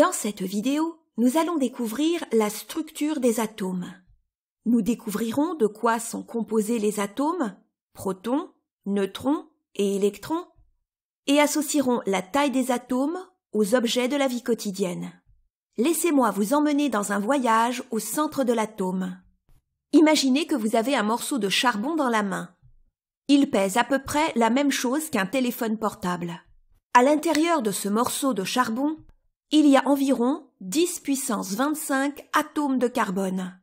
Dans cette vidéo, nous allons découvrir la structure des atomes. Nous découvrirons de quoi sont composés les atomes, protons, neutrons et électrons, et associerons la taille des atomes aux objets de la vie quotidienne. Laissez-moi vous emmener dans un voyage au centre de l'atome. Imaginez que vous avez un morceau de charbon dans la main. Il pèse à peu près la même chose qu'un téléphone portable. À l'intérieur de ce morceau de charbon, il y a environ 10 puissance 25 atomes de carbone.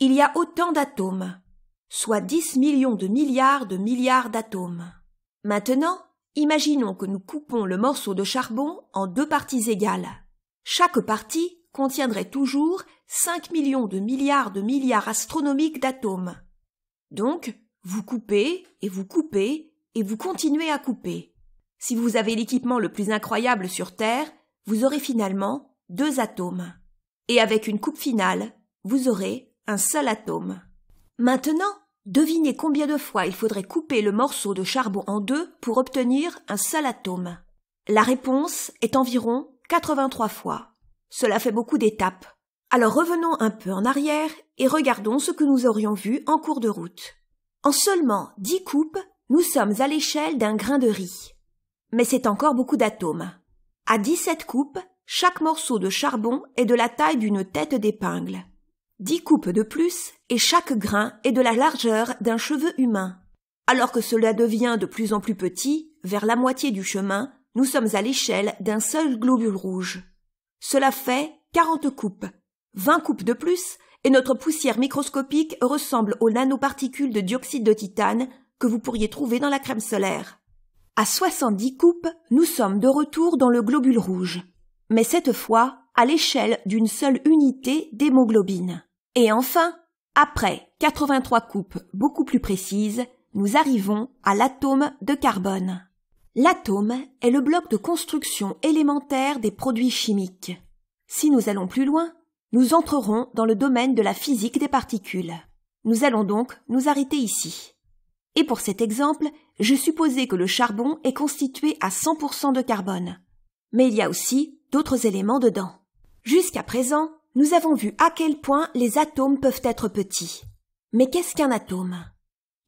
Il y a autant d'atomes, soit 10 millions de milliards de milliards d'atomes. Maintenant, imaginons que nous coupons le morceau de charbon en deux parties égales. Chaque partie contiendrait toujours 5 millions de milliards de milliards astronomiques d'atomes. Donc, vous coupez et vous coupez et vous continuez à couper. Si vous avez l'équipement le plus incroyable sur Terre, vous aurez finalement deux atomes. Et avec une coupe finale, vous aurez un seul atome. Maintenant, devinez combien de fois il faudrait couper le morceau de charbon en deux pour obtenir un seul atome. La réponse est environ 83 fois. Cela fait beaucoup d'étapes. Alors revenons un peu en arrière et regardons ce que nous aurions vu en cours de route. En seulement dix coupes, nous sommes à l'échelle d'un grain de riz. Mais c'est encore beaucoup d'atomes. À 17 coupes, chaque morceau de charbon est de la taille d'une tête d'épingle. Dix coupes de plus, et chaque grain est de la largeur d'un cheveu humain. Alors que cela devient de plus en plus petit, vers la moitié du chemin, nous sommes à l'échelle d'un seul globule rouge. Cela fait quarante coupes. Vingt coupes de plus, et notre poussière microscopique ressemble aux nanoparticules de dioxyde de titane que vous pourriez trouver dans la crème solaire. À 70 coupes, nous sommes de retour dans le globule rouge, mais cette fois à l'échelle d'une seule unité d'hémoglobine. Et enfin, après 83 coupes beaucoup plus précises, nous arrivons à l'atome de carbone. L'atome est le bloc de construction élémentaire des produits chimiques. Si nous allons plus loin, nous entrerons dans le domaine de la physique des particules. Nous allons donc nous arrêter ici. Et pour cet exemple, je supposais que le charbon est constitué à 100% de carbone. Mais il y a aussi d'autres éléments dedans. Jusqu'à présent, nous avons vu à quel point les atomes peuvent être petits. Mais qu'est-ce qu'un atome?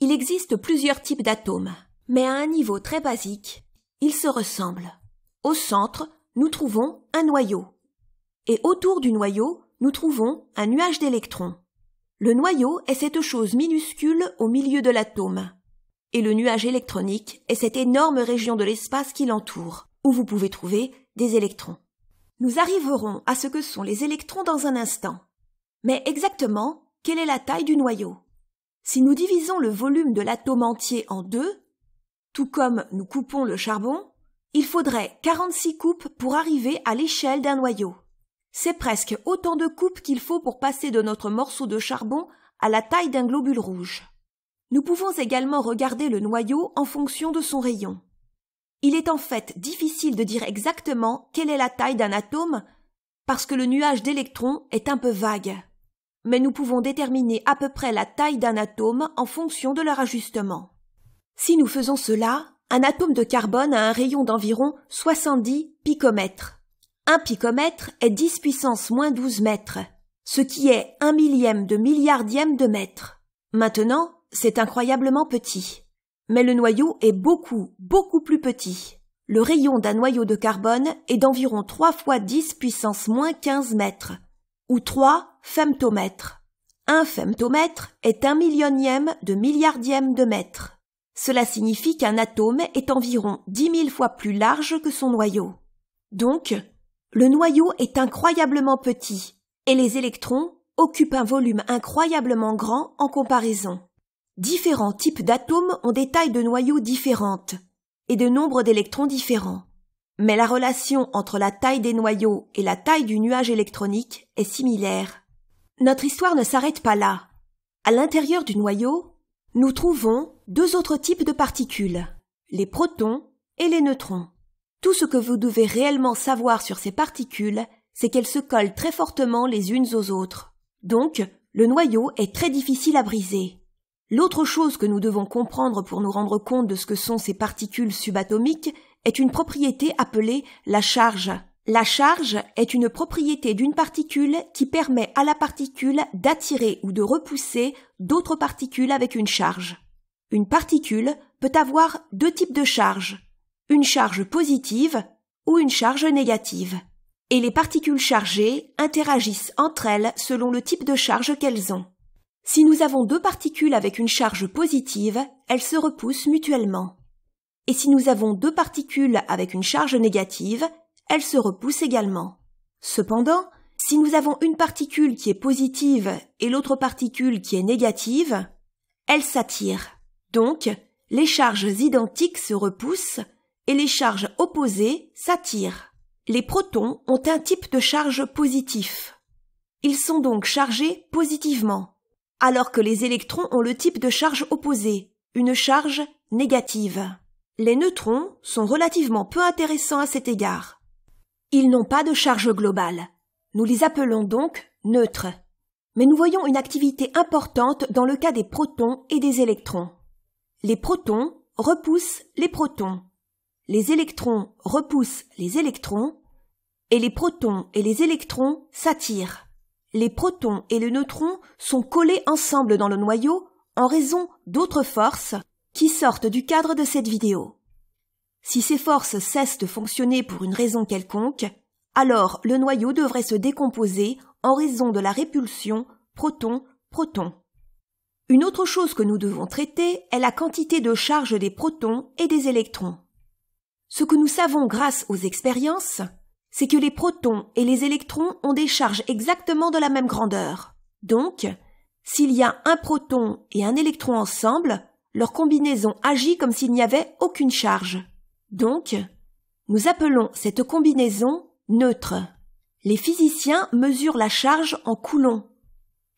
Il existe plusieurs types d'atomes, mais à un niveau très basique, ils se ressemblent. Au centre, nous trouvons un noyau. Et autour du noyau, nous trouvons un nuage d'électrons. Le noyau est cette chose minuscule au milieu de l'atome et le nuage électronique est cette énorme région de l'espace qui l'entoure, où vous pouvez trouver des électrons. Nous arriverons à ce que sont les électrons dans un instant. Mais exactement, quelle est la taille du noyau? Si nous divisons le volume de l'atome entier en deux, tout comme nous coupons le charbon, il faudrait 46 coupes pour arriver à l'échelle d'un noyau. C'est presque autant de coupes qu'il faut pour passer de notre morceau de charbon à la taille d'un globule rouge. Nous pouvons également regarder le noyau en fonction de son rayon. Il est en fait difficile de dire exactement quelle est la taille d'un atome parce que le nuage d'électrons est un peu vague. Mais nous pouvons déterminer à peu près la taille d'un atome en fonction de leur ajustement. Si nous faisons cela, un atome de carbone a un rayon d'environ 70 picomètres. Un picomètre est 10 puissance moins 12 mètres, ce qui est un millième de milliardième de mètre. Maintenant, c'est incroyablement petit. Mais le noyau est beaucoup, beaucoup plus petit. Le rayon d'un noyau de carbone est d'environ 3 fois 10 puissance moins 15 mètres, ou 3 femtomètres. Un femtomètre est un millionième de milliardième de mètre. Cela signifie qu'un atome est environ dix mille fois plus large que son noyau. Donc, le noyau est incroyablement petit, et les électrons occupent un volume incroyablement grand en comparaison. Différents types d'atomes ont des tailles de noyaux différentes et de nombres d'électrons différents. Mais la relation entre la taille des noyaux et la taille du nuage électronique est similaire. Notre histoire ne s'arrête pas là. À l'intérieur du noyau, nous trouvons deux autres types de particules, les protons et les neutrons. Tout ce que vous devez réellement savoir sur ces particules, c'est qu'elles se collent très fortement les unes aux autres. Donc, le noyau est très difficile à briser. L'autre chose que nous devons comprendre pour nous rendre compte de ce que sont ces particules subatomiques est une propriété appelée la charge. La charge est une propriété d'une particule qui permet à la particule d'attirer ou de repousser d'autres particules avec une charge. Une particule peut avoir deux types de charges, une charge positive ou une charge négative. Et les particules chargées interagissent entre elles selon le type de charge qu'elles ont. Si nous avons deux particules avec une charge positive, elles se repoussent mutuellement. Et si nous avons deux particules avec une charge négative, elles se repoussent également. Cependant, si nous avons une particule qui est positive et l'autre particule qui est négative, elles s'attirent. Donc, les charges identiques se repoussent et les charges opposées s'attirent. Les protons ont un type de charge positif. Ils sont donc chargés positivement, alors que les électrons ont le type de charge opposée, une charge négative. Les neutrons sont relativement peu intéressants à cet égard. Ils n'ont pas de charge globale. Nous les appelons donc neutres. Mais nous voyons une activité importante dans le cas des protons et des électrons. Les protons repoussent les protons. Les électrons repoussent les électrons. Et les protons et les électrons s'attirent. Les protons et les neutrons sont collés ensemble dans le noyau en raison d'autres forces qui sortent du cadre de cette vidéo. Si ces forces cessent de fonctionner pour une raison quelconque, alors le noyau devrait se décomposer en raison de la répulsion proton-proton. Une autre chose que nous devons traiter est la quantité de charge des protons et des électrons. Ce que nous savons grâce aux expériences, c'est que les protons et les électrons ont des charges exactement de la même grandeur. Donc, s'il y a un proton et un électron ensemble, leur combinaison agit comme s'il n'y avait aucune charge. Donc, nous appelons cette combinaison neutre. Les physiciens mesurent la charge en coulombs,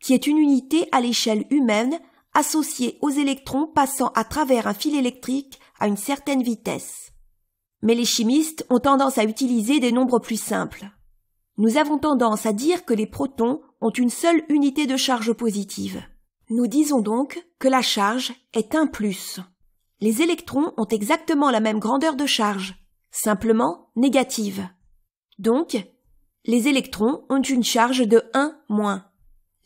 qui est une unité à l'échelle humaine associée aux électrons passant à travers un fil électrique à une certaine vitesse. Mais les chimistes ont tendance à utiliser des nombres plus simples. Nous avons tendance à dire que les protons ont une seule unité de charge positive. Nous disons donc que la charge est un plus les électrons ont exactement la même grandeur de charge, simplement négative. Donc, les électrons ont une charge de 1 moins.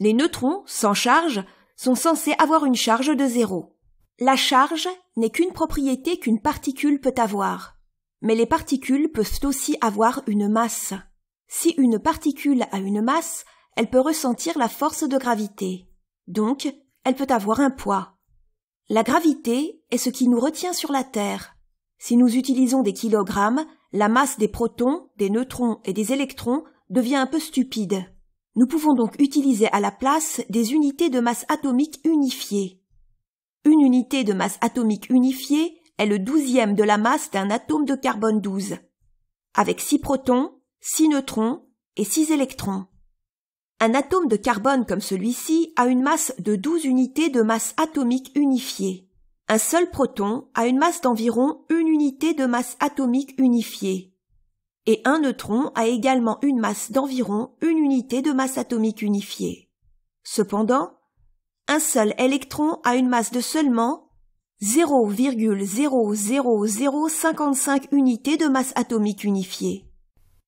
Les neutrons, sans charge, sont censés avoir une charge de 0. La charge n'est qu'une propriété qu'une particule peut avoir. Mais les particules peuvent aussi avoir une masse. Si une particule a une masse, elle peut ressentir la force de gravité. Donc, elle peut avoir un poids. La gravité est ce qui nous retient sur la Terre. Si nous utilisons des kilogrammes, la masse des protons, des neutrons et des électrons devient un peu stupide. Nous pouvons donc utiliser à la place des unités de masse atomique unifiées. Une unité de masse atomique unifiée est le douzième de la masse d'un atome de carbone 12, avec six protons, six neutrons et six électrons. Un atome de carbone comme celui-ci a une masse de 12 unités de masse atomique unifiée. Un seul proton a une masse d'environ une unité de masse atomique unifiée. Et un neutron a également une masse d'environ une unité de masse atomique unifiée. Cependant, un seul électron a une masse de seulement 0,00055 unités de masse atomique unifiée.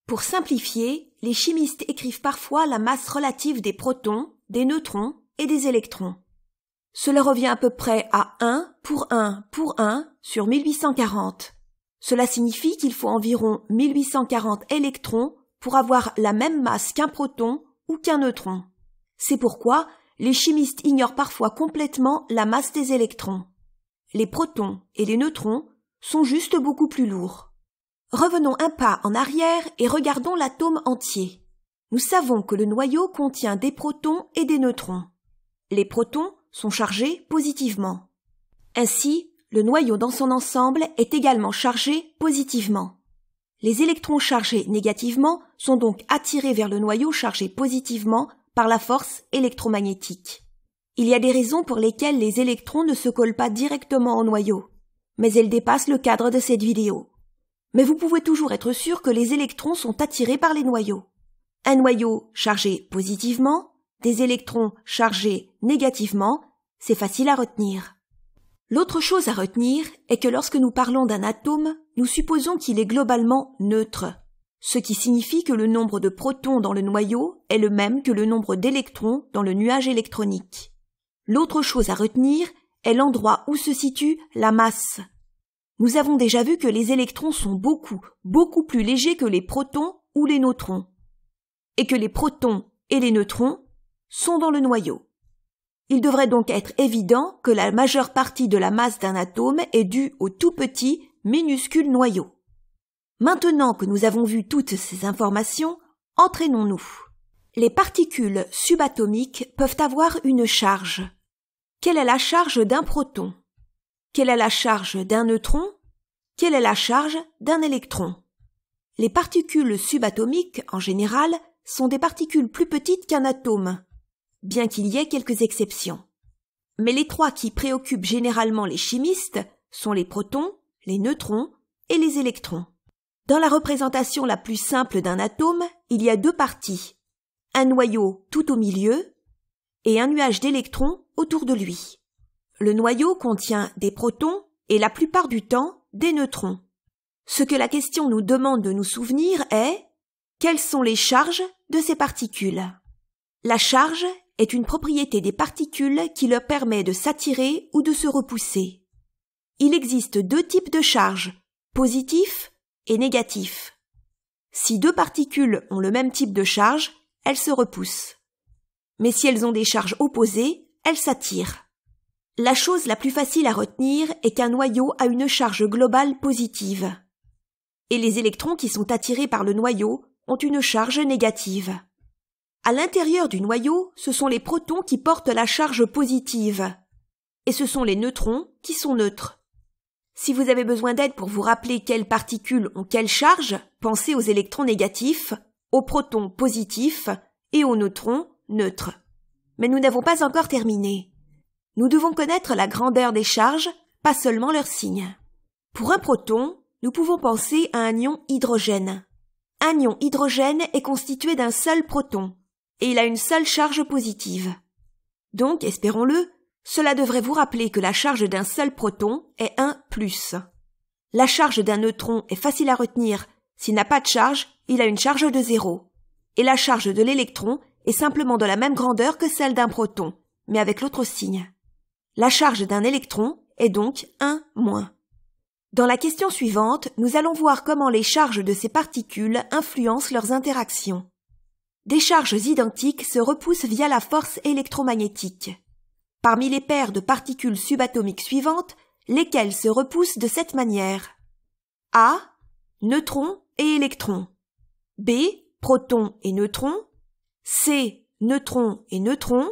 Pour simplifier, les chimistes écrivent parfois la masse relative des protons, des neutrons et des électrons. Cela revient à peu près à 1 pour 1 pour 1 sur 1840. Cela signifie qu'il faut environ 1840 électrons pour avoir la même masse qu'un proton ou qu'un neutron. C'est pourquoi les chimistes ignorent parfois complètement la masse des électrons. Les protons et les neutrons sont juste beaucoup plus lourds. Revenons un pas en arrière et regardons l'atome entier. Nous savons que le noyau contient des protons et des neutrons. Les protons sont chargés positivement. Ainsi, le noyau dans son ensemble est également chargé positivement. Les électrons chargés négativement sont donc attirés vers le noyau chargé positivement par la force électromagnétique. Il y a des raisons pour lesquelles les électrons ne se collent pas directement au noyau, mais elles dépassent le cadre de cette vidéo mais vous pouvez toujours être sûr que les électrons sont attirés par les noyaux. Un noyau chargé positivement, des électrons chargés négativement, c'est facile à retenir. L'autre chose à retenir est que lorsque nous parlons d'un atome, nous supposons qu'il est globalement neutre. ce qui signifie que le nombre de protons dans le noyau est le même que le nombre d'électrons dans le nuage électronique. L'autre chose à retenir est l'endroit où se situe la masse. Nous avons déjà vu que les électrons sont beaucoup, beaucoup plus légers que les protons ou les neutrons, et que les protons et les neutrons sont dans le noyau. Il devrait donc être évident que la majeure partie de la masse d'un atome est due au tout petit, minuscule noyau. Maintenant que nous avons vu toutes ces informations, entraînons-nous. Les particules subatomiques peuvent avoir une charge. Quelle est la charge d'un proton? Quelle est la charge d'un neutron? Quelle est la charge d'un électron? Les particules subatomiques, en général, sont des particules plus petites qu'un atome, bien qu'il y ait quelques exceptions. Mais les trois qui préoccupent généralement les chimistes sont les protons, les neutrons et les électrons. Dans la représentation la plus simple d'un atome, il y a deux parties. Un noyau tout au milieu et un nuage d'électrons autour de lui. Le noyau contient des protons et la plupart du temps des neutrons. Ce que la question nous demande de nous souvenir est quelles sont les charges de ces particules? La charge est une propriété des particules qui leur permet de s'attirer ou de se repousser. Il existe deux types de charges, positifs et négatif. Si deux particules ont le même type de charge, elles se repoussent. Mais si elles ont des charges opposées, elles s'attirent. La chose la plus facile à retenir est qu'un noyau a une charge globale positive. Et les électrons qui sont attirés par le noyau ont une charge négative. À l'intérieur du noyau, ce sont les protons qui portent la charge positive. Et ce sont les neutrons qui sont neutres. Si vous avez besoin d'aide pour vous rappeler quelles particules ont quelle charge, pensez aux électrons négatifs, aux protons positifs et aux neutrons neutres. Mais nous n'avons pas encore terminé. Nous devons connaître la grandeur des charges, pas seulement leur signe. Pour un proton, nous pouvons penser à un ion hydrogène. Un ion hydrogène est constitué d'un seul proton, et il a une seule charge positive. Donc, espérons-le, cela devrait vous rappeler que la charge d'un seul proton est 1 plus. La charge d'un neutron est facile à retenir. S'il n'a pas de charge, il a une charge de zéro. Et la charge de l'électron est simplement de la même grandeur que celle d'un proton, mais avec l'autre signe. La charge d'un électron est donc 1 moins. Dans la question suivante, nous allons voir comment les charges de ces particules influencent leurs interactions. Des charges identiques se repoussent via la force électromagnétique parmi les paires de particules subatomiques suivantes, lesquelles se repoussent de cette manière? A. Neutrons et électrons. B. Protons et neutrons. C. Neutrons et neutrons.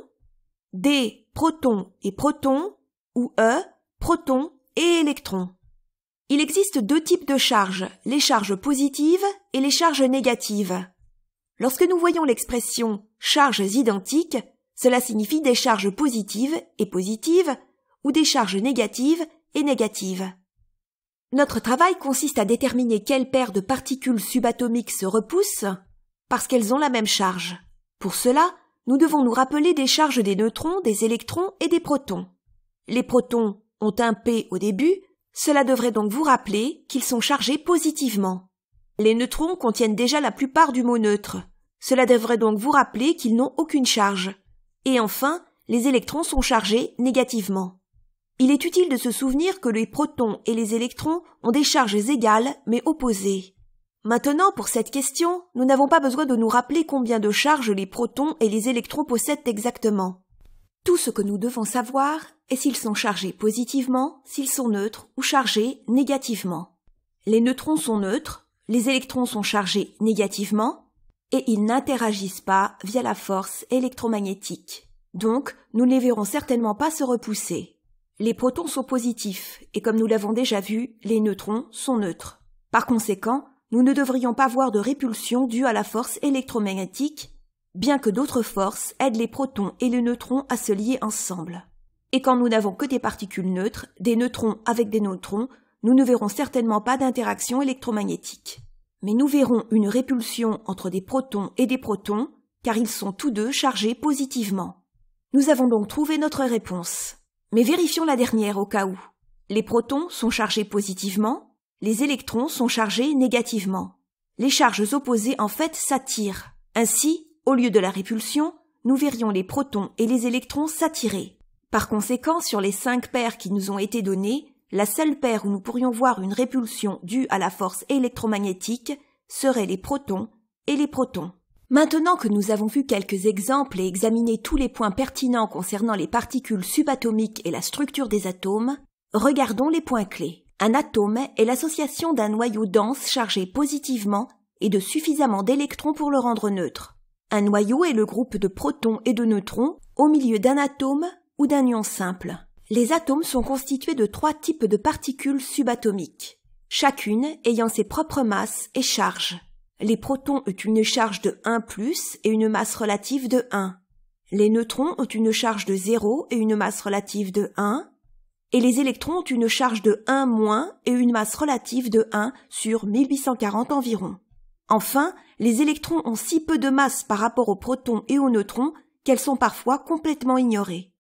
D. Protons et protons. Ou E. Protons et électrons. Il existe deux types de charges, les charges positives et les charges négatives. Lorsque nous voyons l'expression charges identiques, cela signifie des charges positives et positives ou des charges négatives et négatives. Notre travail consiste à déterminer quelle paire de particules subatomiques se repoussent parce qu'elles ont la même charge. Pour cela, nous devons nous rappeler des charges des neutrons, des électrons et des protons. Les protons ont un P au début, cela devrait donc vous rappeler qu'ils sont chargés positivement. Les neutrons contiennent déjà la plupart du mot neutre. Cela devrait donc vous rappeler qu'ils n'ont aucune charge. Et enfin, les électrons sont chargés négativement. Il est utile de se souvenir que les protons et les électrons ont des charges égales mais opposées. Maintenant, pour cette question, nous n'avons pas besoin de nous rappeler combien de charges les protons et les électrons possèdent exactement. Tout ce que nous devons savoir est s'ils sont chargés positivement, s'ils sont neutres ou chargés négativement. Les neutrons sont neutres, les électrons sont chargés négativement, et ils n'interagissent pas via la force électromagnétique. Donc, nous ne les verrons certainement pas se repousser. Les protons sont positifs, et comme nous l'avons déjà vu, les neutrons sont neutres. Par conséquent, nous ne devrions pas voir de répulsion due à la force électromagnétique, bien que d'autres forces aident les protons et les neutrons à se lier ensemble. Et quand nous n'avons que des particules neutres, des neutrons avec des neutrons, nous ne verrons certainement pas d'interaction électromagnétique mais nous verrons une répulsion entre des protons et des protons, car ils sont tous deux chargés positivement. Nous avons donc trouvé notre réponse. Mais vérifions la dernière au cas où. Les protons sont chargés positivement, les électrons sont chargés négativement. Les charges opposées en fait s'attirent. Ainsi, au lieu de la répulsion, nous verrions les protons et les électrons s'attirer. Par conséquent, sur les cinq paires qui nous ont été données, la seule paire où nous pourrions voir une répulsion due à la force électromagnétique serait les protons et les protons. Maintenant que nous avons vu quelques exemples et examiné tous les points pertinents concernant les particules subatomiques et la structure des atomes, regardons les points clés. Un atome est l'association d'un noyau dense chargé positivement et de suffisamment d'électrons pour le rendre neutre. Un noyau est le groupe de protons et de neutrons au milieu d'un atome ou d'un ion simple. Les atomes sont constitués de trois types de particules subatomiques, chacune ayant ses propres masses et charges. Les protons ont une charge de 1 plus et une masse relative de 1. Les neutrons ont une charge de 0 et une masse relative de 1. Et les électrons ont une charge de 1 moins et une masse relative de 1 sur 1840 environ. Enfin, les électrons ont si peu de masse par rapport aux protons et aux neutrons qu'elles sont parfois complètement ignorées.